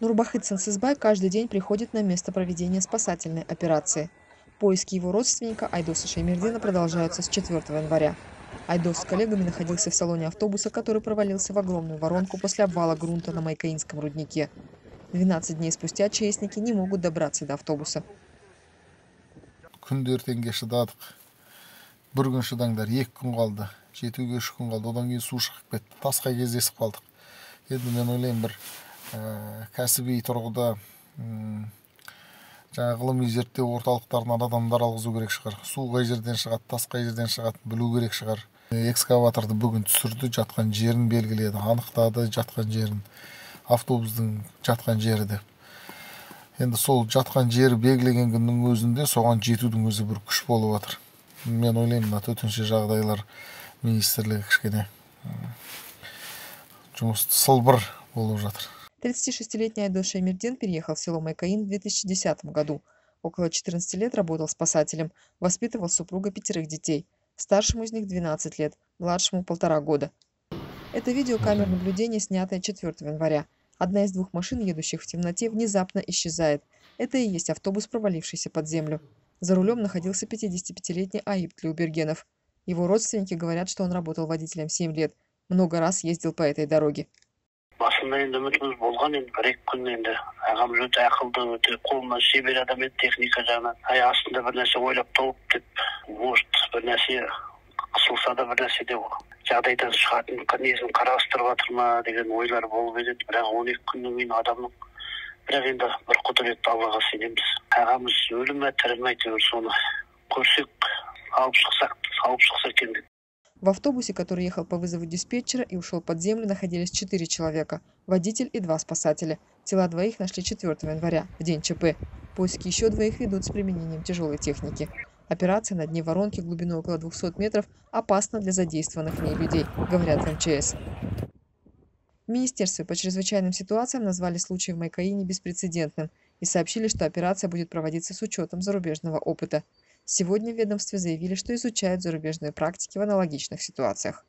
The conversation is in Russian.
Нурбахыт Сансызбай каждый день приходит на место проведения спасательной операции. Поиски его родственника Айдоса Шаймердина продолжаются с 4 января. Айдос с коллегами находился в салоне автобуса, который провалился в огромную воронку после обвала грунта на Майкаинском руднике. 12 дней спустя ЧСники не могут добраться до автобуса. күнді ертеңге шыдадық бір күн шыдаңдар екі күн қалды жетуге үш күн қалды одан кейін су шығып кетті тасқа кездесіп қалдық енді мен ойлаймын бір ә, кәсіби тұрғыда м, жаңағы ғылыми зерттеу орталықтарынан адамдар алғызу керек шығар. Су қай жерден шығады тас қай жерден шығады білу керек шығар. Экскаваторды бүгін түсірді жатқан жерін белгіледі анықтады жатқан жерін. Автобустың жатқан жері деп енді сол жатқан жері белгілеген күннің өзінде соған жетудің өзі бір күш болып жатыр мен ойлаймын мына төтенше жағдайлар министрлігі кішкене м, жұмысты сылбыр болып жатыр. 36-летний Айдос Шаймердин переехал в село Майкаин в 2010 году. Около 14 лет работал спасателем, воспитывал супруга пятерых детей. Старшему из них 12 лет, младшему полтора года. Это видео камер наблюдения, снятое 4 января. Одна из двух машин, едущих в темноте, внезапно исчезает. Это и есть автобус, провалившийся под землю. За рулем находился 55-летний Аиб Тлеубергенов. Его родственники говорят, что он работал водителем 7 лет, много раз ездил по этой дороге. Басында енді үмітіміз болған енді бір екі күн енді ағамыз өте ақылды өте қолынан шебер адам еді техника жағынан. Ай астында бір нәрсе ойлап тауып деп может бір нәрсе қысылса да бір нәрсе деп жағдайдан шығатын несін қарастырып жатыр ма деген ойлар болып еді. Бірақ он екі күннен кейін адамның бірақ енді бір құдіретті аллаға сенеміз. Ағамыз өлі ме тірі ме әйтеуір соны. Көрсек алып шықсақ алып шықса екен деп. В автобусе, который ехал по вызову диспетчера и ушел под землю, находились четыре человека – водитель и два спасателя. Тела двоих нашли 4 января, в день ЧП. Поиски еще двоих ведут с применением тяжелой техники. Операция на дне воронки глубиной около 200 метров опасна для задействованных в ней людей, говорят в МЧС. В Министерстве по чрезвычайным ситуациям назвали случай в Майкаине беспрецедентным и сообщили, что операция будет проводиться с учетом зарубежного опыта. Сегодня в ведомстве заявили, что изучают зарубежные практики в аналогичных ситуациях.